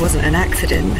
wasn't an accident.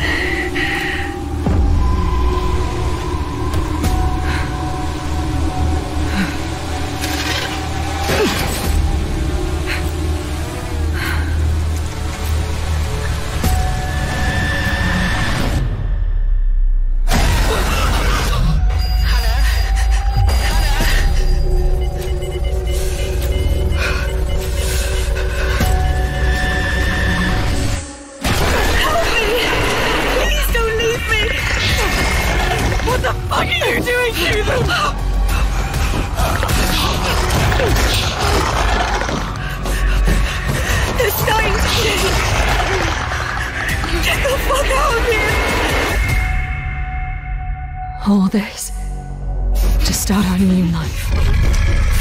all this to start our new life.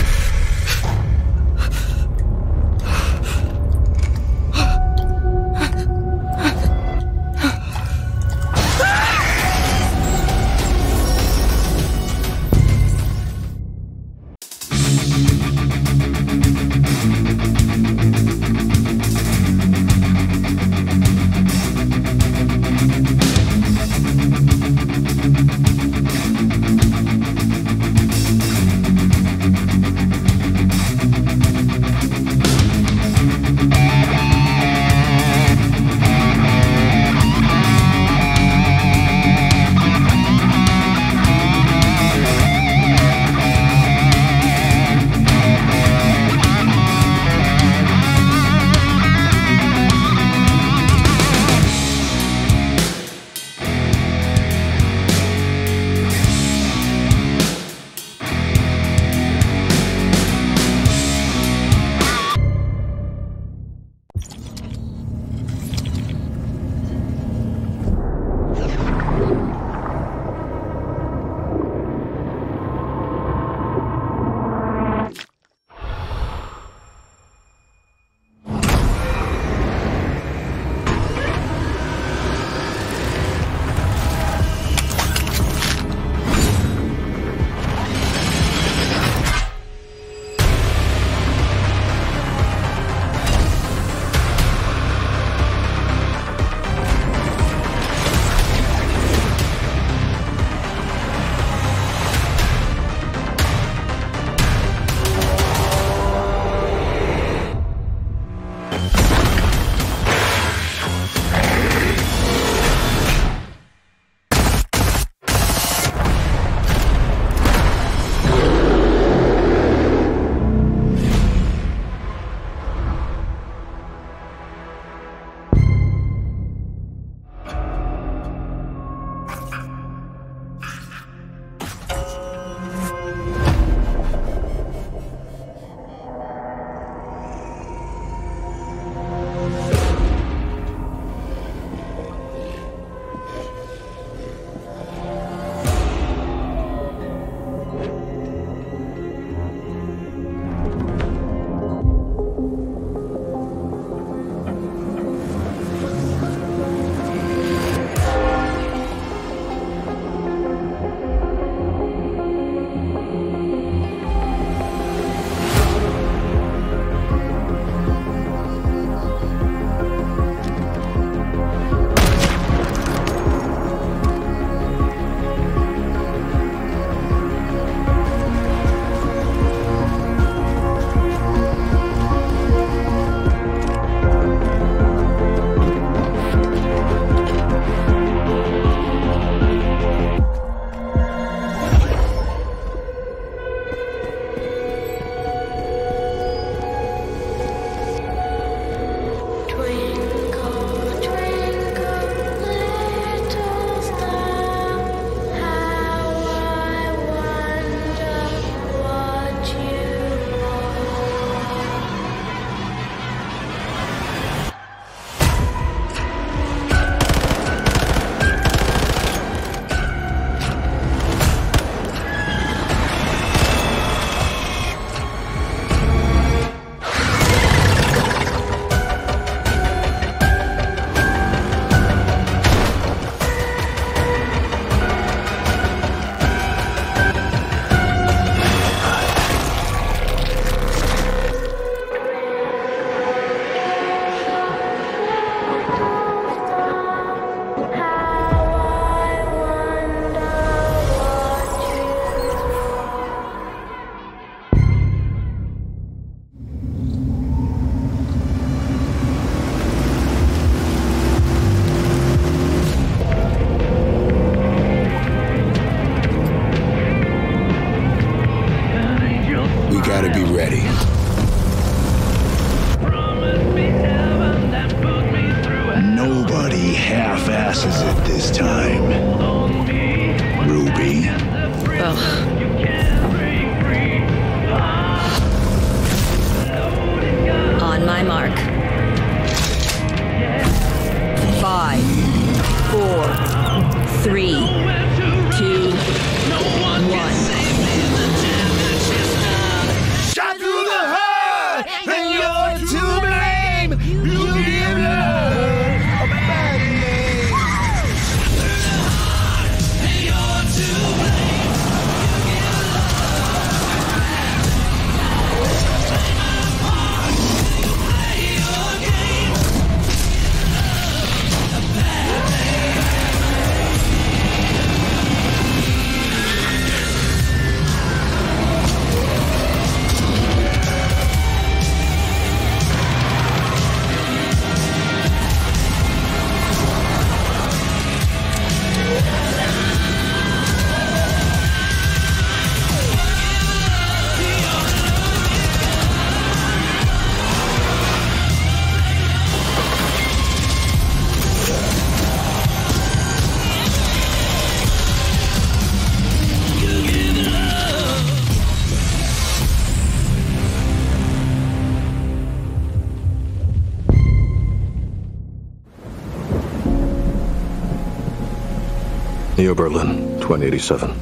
Neo Berlin, 2087.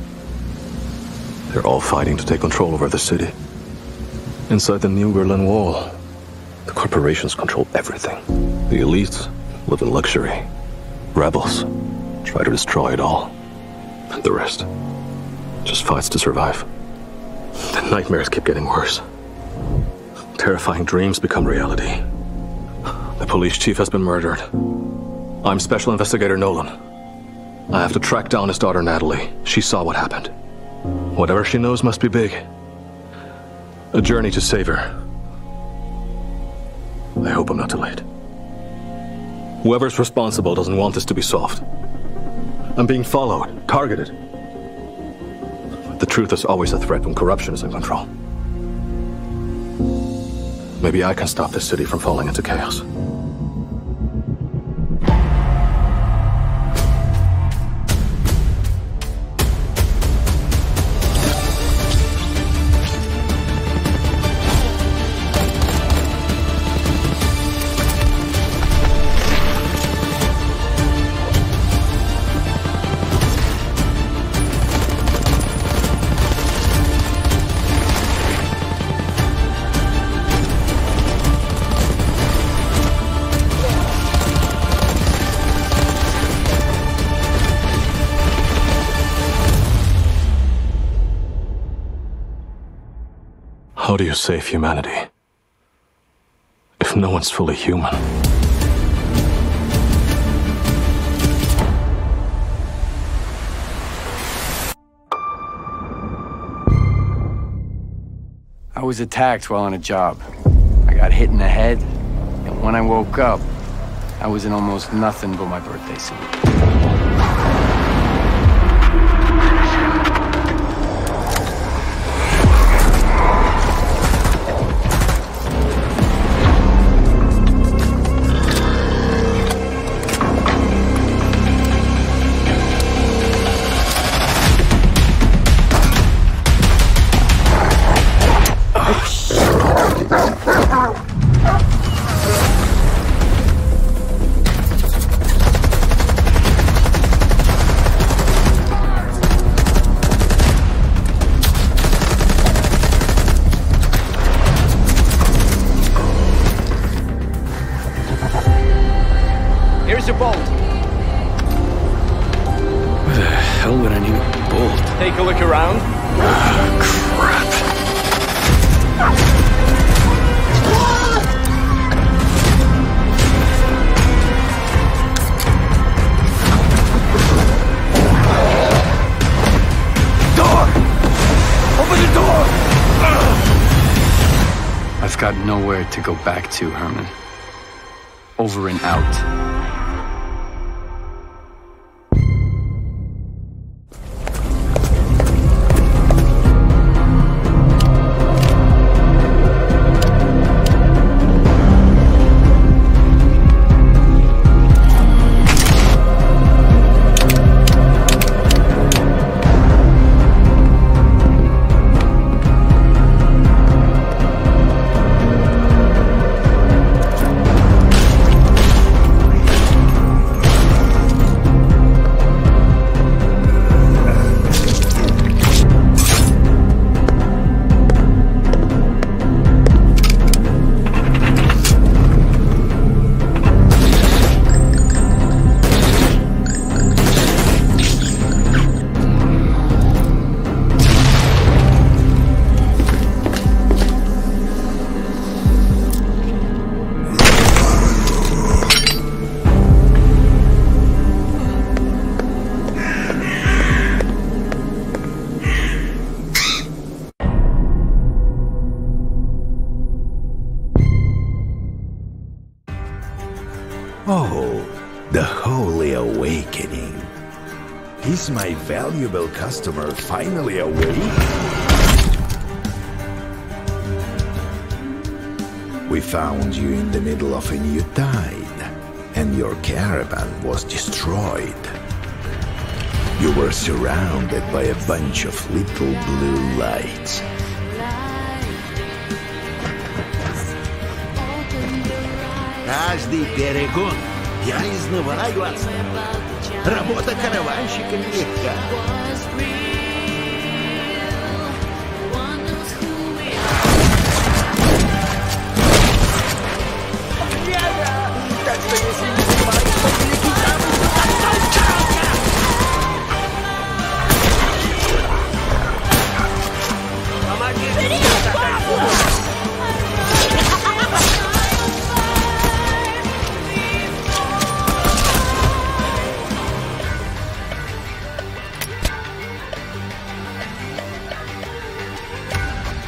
They're all fighting to take control over the city. Inside the Neo Berlin Wall, the corporations control everything. The elites live in luxury. Rebels try to destroy it all. And the rest just fights to survive. The nightmares keep getting worse. Terrifying dreams become reality. The police chief has been murdered. I'm Special Investigator Nolan. I have to track down his daughter Natalie. She saw what happened. Whatever she knows must be big. A journey to save her. I hope I'm not too late. Whoever's responsible doesn't want this to be solved. I'm being followed, targeted. The truth is always a threat when corruption is in control. Maybe I can stop this city from falling into chaos. How do you save humanity if no one's fully human? I was attacked while on a job. I got hit in the head, and when I woke up, I was in almost nothing but my birthday suit. Hell would I need a bolt? Take a look around. Ah, Crap. Door! Open the door! I've got nowhere to go back to, Herman. Over and out. customer finally awake? We found you in the middle of a new tide, and your caravan was destroyed. You were surrounded by a bunch of little blue lights. Каждый перегон я изнываю от страха. Работа караванщика нелегка.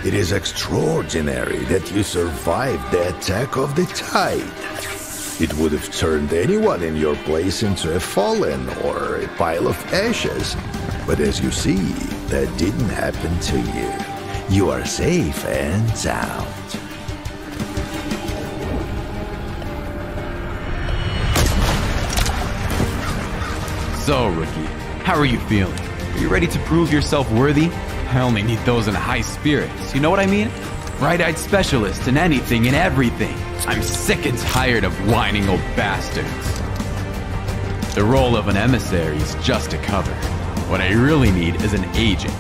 It is extraordinary that you survived the attack of the tide. It would have turned anyone in your place into a fallen or a pile of ashes. But as you see, that didn't happen to you. You are safe and sound. So, rookie, how are you feeling? Are you ready to prove yourself worthy? I only need those in high spirits, you know what I mean? Bright-eyed specialist in anything and everything. I'm sick and tired of whining old bastards. The role of an emissary is just a cover. What I really need is an agent.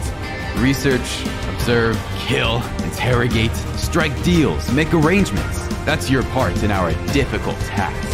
Research, observe, kill, interrogate, strike deals, make arrangements. That's your part in our difficult task.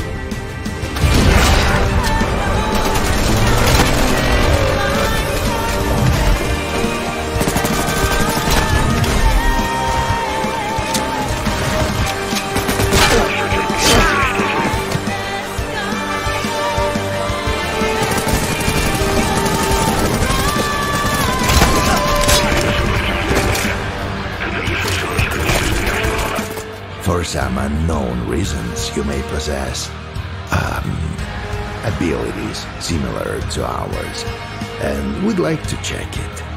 For some unknown reasons, you may possess um, abilities similar to ours, and we'd like to check it.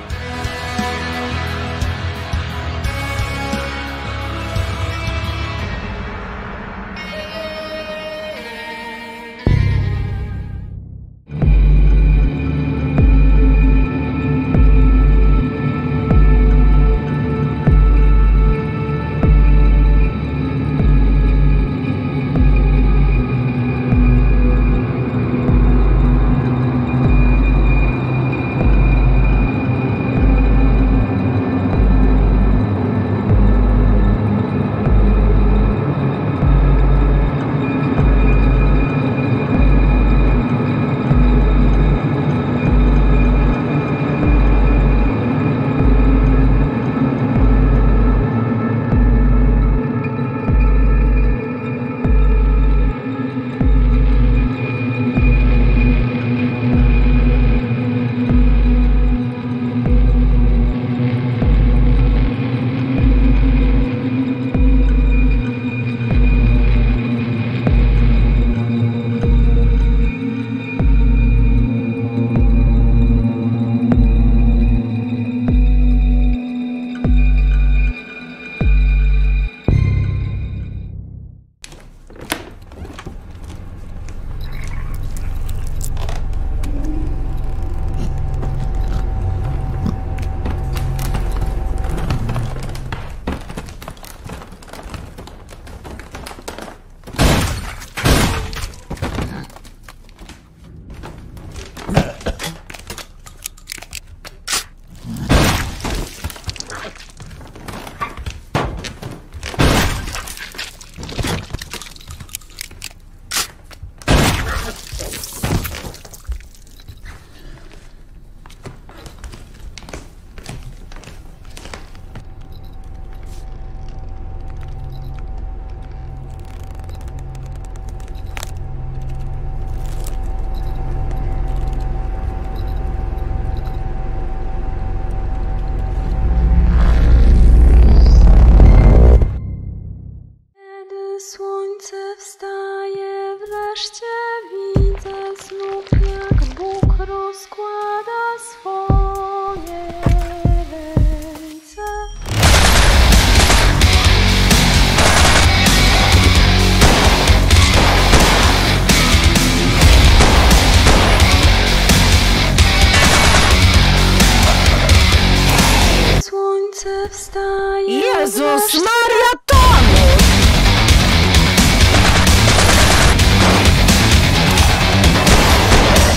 Jezus Maria Thanos!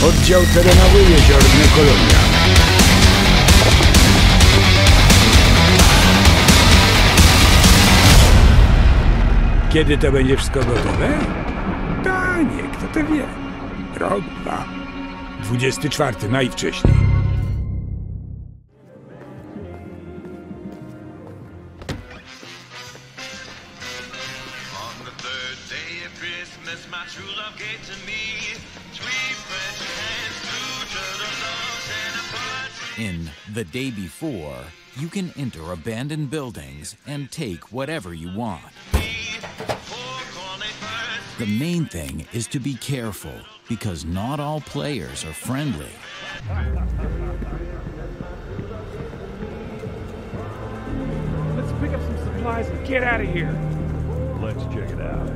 Oddział terenowy Jeziorny Kolonia. Kiedy to będzie wszystko gotowe? Panie, kto to wie? Rok, dwa. 24 najwcześniej. The Day Before, you can enter abandoned buildings and take whatever you want. The main thing is to be careful because not all players are friendly. Let's pick up some supplies and get out of here. Let's check it out.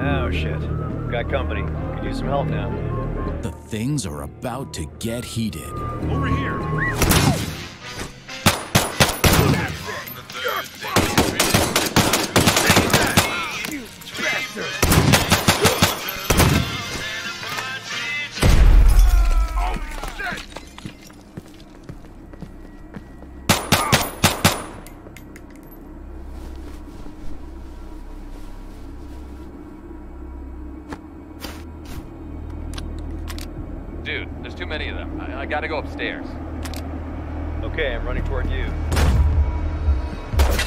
Oh shit. Got company. Could use some help now. The things are about to get heated. Gotta go upstairs. Okay, I'm running toward you.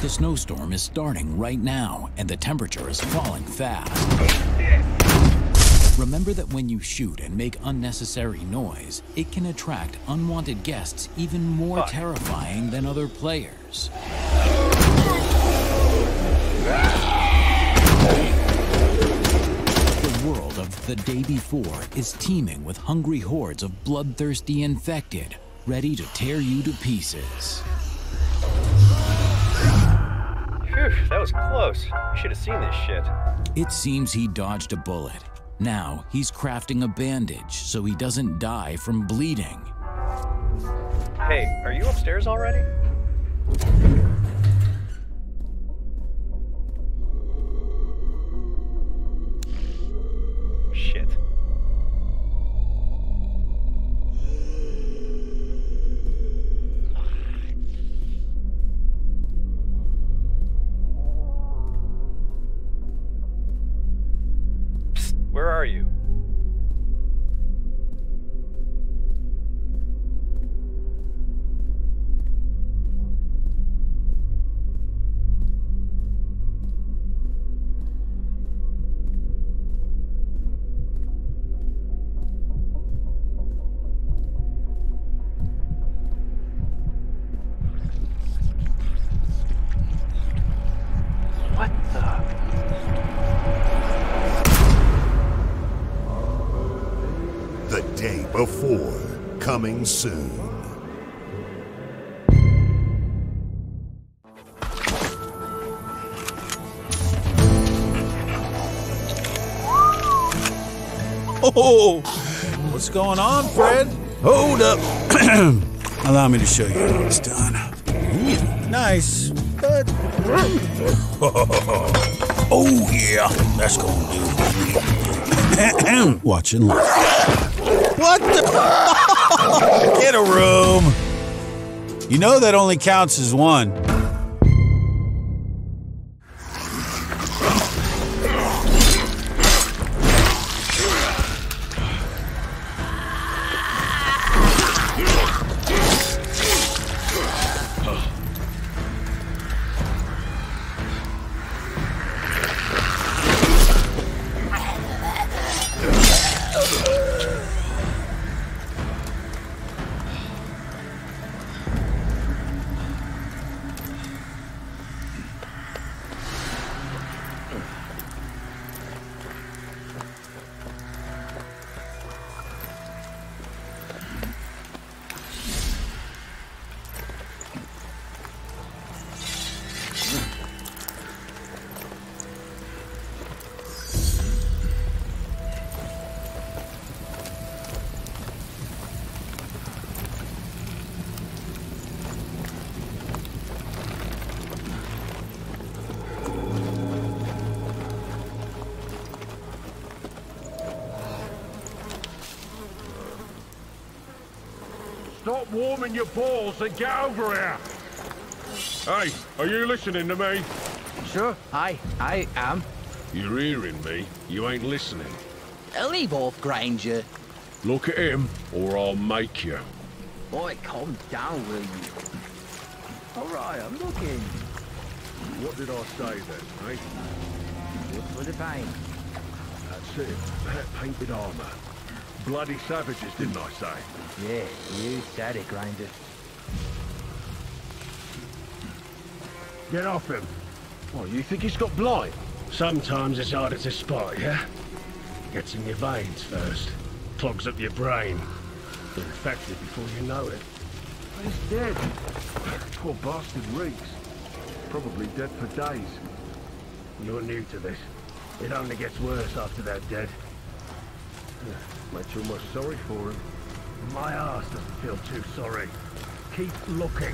The snowstorm is starting right now, and the temperature is falling fast. Remember that when you shoot and make unnecessary noise, it can attract unwanted guests even more terrifying than other players. The day before is teeming with hungry hordes of bloodthirsty infected, ready to tear you to pieces. Phew, that was close. You should have seen this shit. It seems he dodged a bullet. Now he's crafting a bandage so he doesn't die from bleeding. Hey, are you upstairs already? Coming soon. Oh, what's going on, Fred? Hold up. Allow me to show you how it's done. Nice, but. oh, yeah, that's gonna do. Watch and learn. What the? Get a room. You know that only counts as one. Stop warming your balls and get over here! Hey, are you listening to me? Sure, I, I am. You're hearing me. You ain't listening. Leave off, Granger. Look at him, or I'll make you. Boy, calm down, will you? All right, I'm looking. What did I say then, eh? Look for the pain. That's it. That painted armor. Bloody savages, didn't I say? Yeah, you said it, Granger. Get off him. What, you think he's got blight? Sometimes it's harder to spot, yeah? Gets in your veins first. Clogs up your brain. You're infected before you know it. He's dead. Poor bastard reeks. Probably dead for days. You're new to this. It only gets worse after they're dead. Makes too much sorry for him. My ass doesn't feel too sorry. Keep looking.